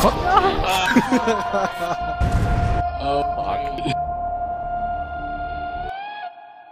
好。